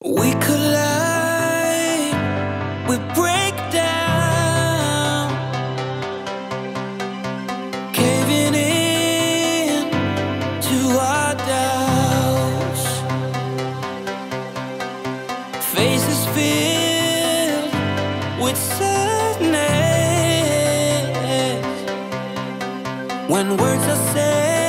We collide, we break down, caving in to our doubts. Faces filled with sadness when words are said,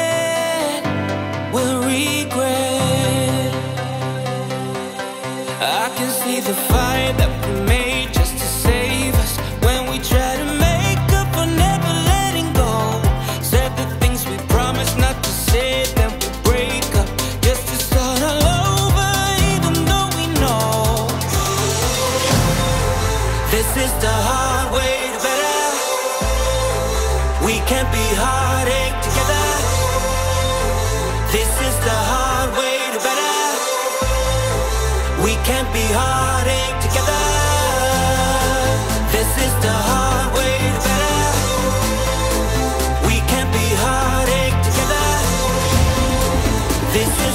I can see the fire that we made just to save us when we try to make up for never letting go. Said the things we promised not to say, then we break up just to start all over, even though we know this is the hard way to better. We can't be heartache We can't be heartache together. This is the hard way to better. We can't be heartache together. This